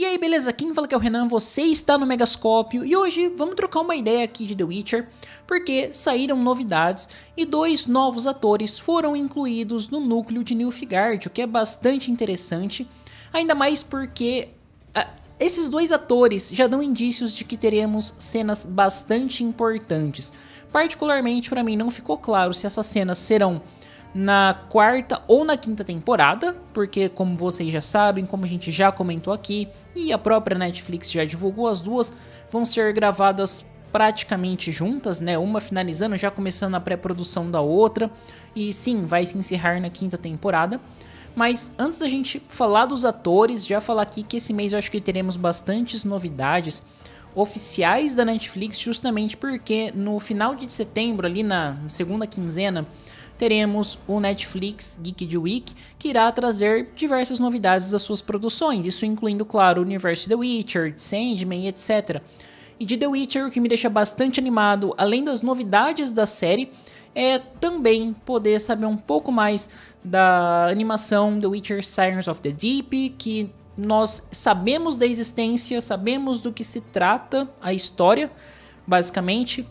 E aí, beleza? Quem fala que é o Renan, você está no Megascópio e hoje vamos trocar uma ideia aqui de The Witcher, porque saíram novidades e dois novos atores foram incluídos no núcleo de Nilfgaard, o que é bastante interessante, ainda mais porque uh, esses dois atores já dão indícios de que teremos cenas bastante importantes. Particularmente para mim não ficou claro se essas cenas serão na quarta ou na quinta temporada, porque como vocês já sabem, como a gente já comentou aqui, e a própria Netflix já divulgou, as duas vão ser gravadas praticamente juntas, né? Uma finalizando, já começando a pré-produção da outra, e sim, vai se encerrar na quinta temporada. Mas antes da gente falar dos atores, já falar aqui que esse mês eu acho que teremos bastantes novidades oficiais da Netflix, justamente porque no final de setembro, ali na segunda quinzena, teremos o Netflix Geek de Week, que irá trazer diversas novidades às suas produções, isso incluindo, claro, o universo The Witcher, Sandman, etc. E de The Witcher, o que me deixa bastante animado, além das novidades da série, é também poder saber um pouco mais da animação The Witcher Sirens of the Deep, que nós sabemos da existência, sabemos do que se trata a história, basicamente,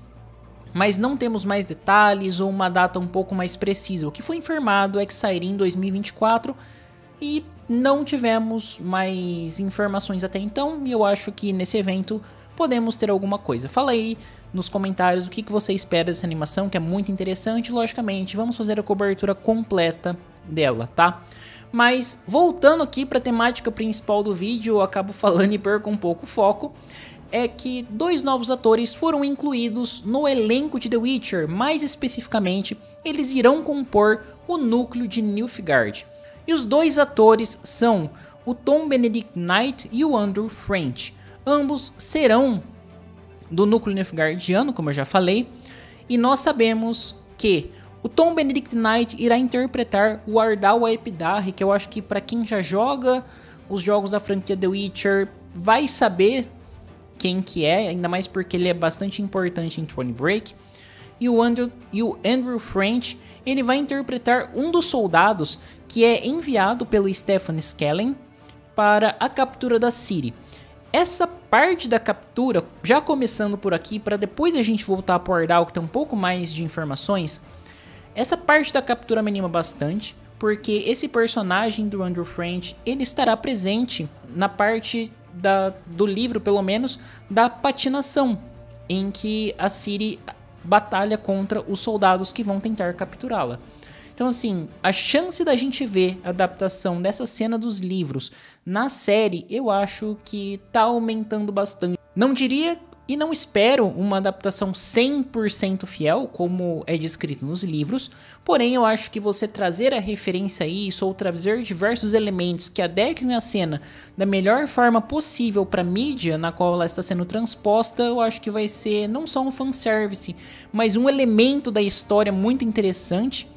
mas não temos mais detalhes ou uma data um pouco mais precisa. O que foi informado é que sairia em 2024 e não tivemos mais informações até então, e eu acho que nesse evento podemos ter alguma coisa. Fala aí nos comentários o que, você espera dessa animação, que é muito interessante. Logicamente, vamos fazer a cobertura completa dela, tá? Mas voltando aqui para a temática principal do vídeo, eu acabo falando e perco um pouco o foco é que dois novos atores foram incluídos no elenco de The Witcher, mais especificamente, eles irão compor o núcleo de Nilfgaard. E os dois atores são o Tom Benedict Knight e o Andrew French. Ambos serão do núcleo Nilfgaardiano, como eu já falei, e nós sabemos que o Tom Benedict Knight irá interpretar o Ardal Epidarre, que eu acho que para quem já joga os jogos da franquia The Witcher vai saber quem que é, ainda mais porque ele é bastante importante em Throne Break. E o, Andrew, e o Andrew French, ele vai interpretar um dos soldados que é enviado pelo Stefan Skellen para a captura da City. Essa parte da captura, já começando por aqui, para depois a gente voltar para o Ardal, que tem um pouco mais de informações. Essa parte da captura me anima bastante, porque esse personagem do Andrew French, ele estará presente na parte da, do livro, pelo menos, da patinação, em que a Ciri batalha contra os soldados que vão tentar capturá-la. Então, assim, a chance da gente ver a adaptação dessa cena dos livros na série, eu acho que tá aumentando bastante. Não diria e não espero uma adaptação 100% fiel, como é descrito nos livros, porém eu acho que você trazer a referência a isso ou trazer diversos elementos que adequem a cena da melhor forma possível para a mídia na qual ela está sendo transposta, eu acho que vai ser não só um fanservice, mas um elemento da história muito interessante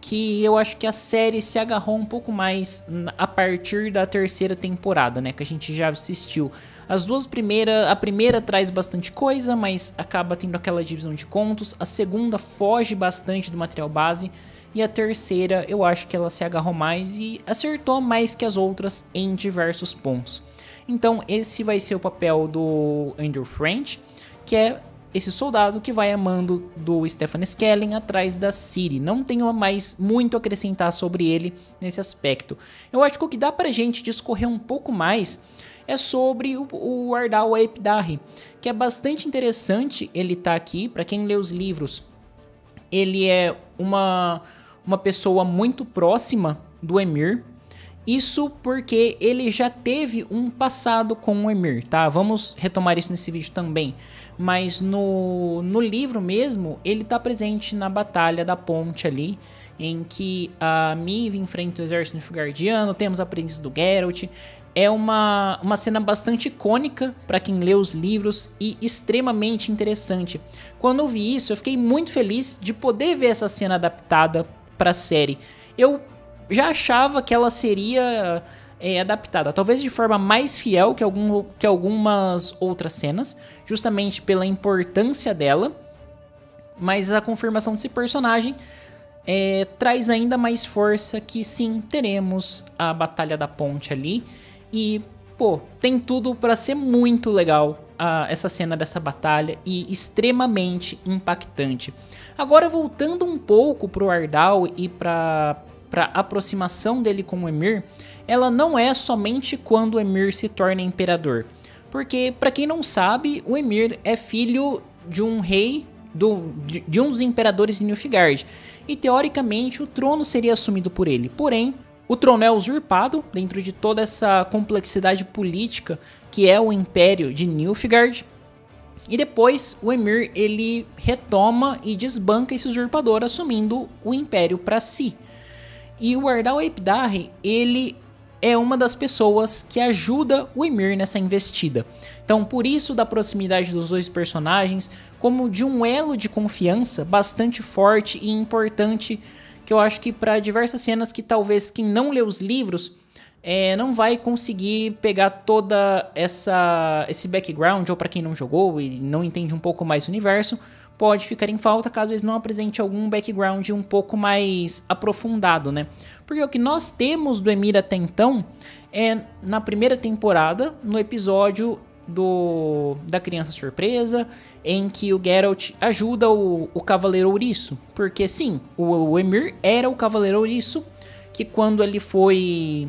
que eu acho que a série se agarrou um pouco mais a partir da terceira temporada, né, que a gente já assistiu. As duas primeiras, a primeira traz bastante coisa, mas acaba tendo aquela divisão de contos. A segunda foge bastante do material base e a terceira, eu acho que ela se agarrou mais e acertou mais que as outras em diversos pontos. Então, esse vai ser o papel do Andrew French, que é esse soldado que vai amando do Stefan Skellen atrás da Ciri. Não tenho mais muito a acrescentar sobre ele nesse aspecto. Eu acho que o que dá pra gente discorrer um pouco mais é sobre o, Ardal Epidahi, que é bastante interessante ele tá aqui, para quem lê os livros. Ele é uma, uma pessoa muito próxima do Emir, isso porque ele já teve um passado com o Emir, tá? Vamos retomar isso nesse vídeo também mas no, no livro mesmo, ele está presente na Batalha da Ponte ali, em que a Mive enfrenta o exército Nilfgaardiano, temos a presença do Geralt. É uma, uma cena bastante icônica para quem lê os livros e extremamente interessante. Quando eu vi isso, eu fiquei muito feliz de poder ver essa cena adaptada para a série. Eu já achava que ela seria é, adaptada, talvez de forma mais fiel que, algum, que algumas outras cenas, justamente pela importância dela, mas a confirmação desse personagem é, traz ainda mais força que sim, teremos a Batalha da Ponte ali, e pô, tem tudo para ser muito legal uh, essa cena dessa batalha e extremamente impactante. Agora voltando um pouco pro Ardal e para para aproximação dele com o Emir, ela não é somente quando o Emir se torna imperador. Porque, para quem não sabe, o Emir é filho de um rei, do, de, de um dos imperadores de Nilfgaard. E teoricamente o trono seria assumido por ele. Porém, o trono é usurpado dentro de toda essa complexidade política que é o Império de Nilfgaard. E depois o Emir ele retoma e desbanca esse usurpador, assumindo o império para si. E o Ardal Eipdahi, ele é uma das pessoas que ajuda o Emir nessa investida. Então, por isso da proximidade dos dois personagens, como de um elo de confiança bastante forte e importante que eu acho que para diversas cenas que talvez quem não lê os livros é, não vai conseguir pegar toda essa esse background ou para quem não jogou e não entende um pouco mais o universo pode ficar em falta caso eles não apresentem algum background um pouco mais aprofundado, né? Porque o que nós temos do Emir até então é na primeira temporada, no episódio do da criança surpresa, em que o Geralt ajuda o, o Cavaleiro Ouriço. Porque sim, o, o, Emir era o Cavaleiro Ouriço, que quando ele foi.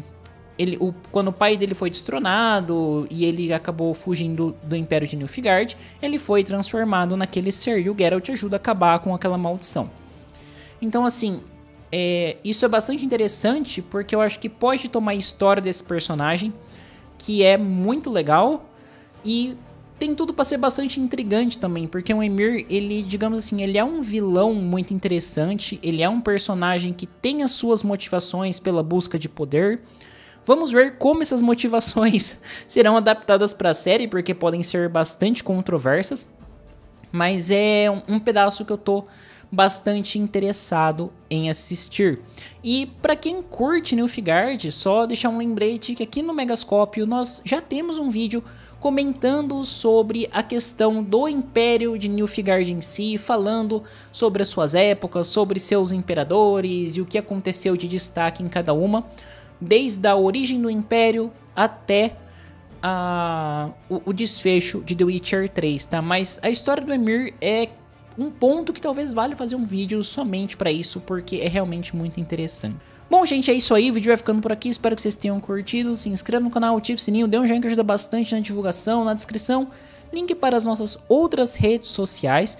Ele, o, quando o pai dele foi destronado e ele acabou fugindo do Império de Nilfgaard, ele foi transformado naquele ser e o Geralt ajuda a acabar com aquela maldição. Então, assim, é, isso é bastante interessante porque eu acho que pode tomar a história desse personagem, que é muito legal, e tem tudo para ser bastante intrigante também, porque o Emir, ele, digamos assim, ele é um vilão muito interessante, ele é um personagem que tem as suas motivações pela busca de poder. Vamos ver como essas motivações serão adaptadas para a série, porque podem ser bastante controversas. Mas é um, pedaço que eu tô bastante interessado em assistir. E para quem curte Nilfgaard, só deixar um lembrete que aqui no Megascópio nós já temos um vídeo comentando sobre a questão do Império de Nilfgaard em si, falando sobre as suas épocas, sobre seus imperadores e o que aconteceu de destaque em cada uma, desde a origem do Império até a, o, o desfecho de The Witcher 3, tá? Mas a história do Emir é um ponto que talvez valha fazer um vídeo somente para isso, porque é realmente muito interessante. Bom, gente, é isso aí. O vídeo vai ficando por aqui. Espero que vocês tenham curtido. Se inscreva no canal, ative o sininho, dê um joinha que ajuda bastante na divulgação, na descrição. Link para as nossas outras redes sociais.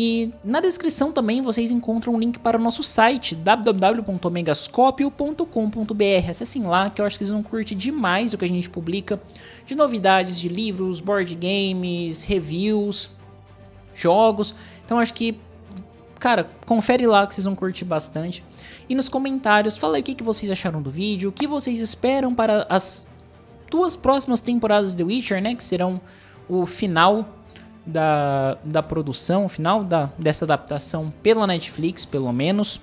E na descrição também vocês encontram um link para o nosso site www.megascopio.com.br. Acessem lá que eu acho que vocês vão curtir demais o que a gente publica de novidades de livros, board games, reviews, jogos. Então acho que, cara, confere lá que vocês vão curtir bastante. E nos comentários, fala aí o que, que vocês acharam do vídeo, o que vocês esperam para as duas próximas temporadas de The Witcher, né? Que serão o final da, da produção, final da, dessa adaptação pela Netflix, pelo menos.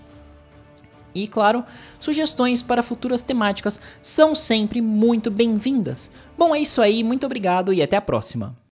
E claro, sugestões para futuras temáticas são sempre muito bem-vindas. Bom, é isso aí, muito obrigado e até a próxima.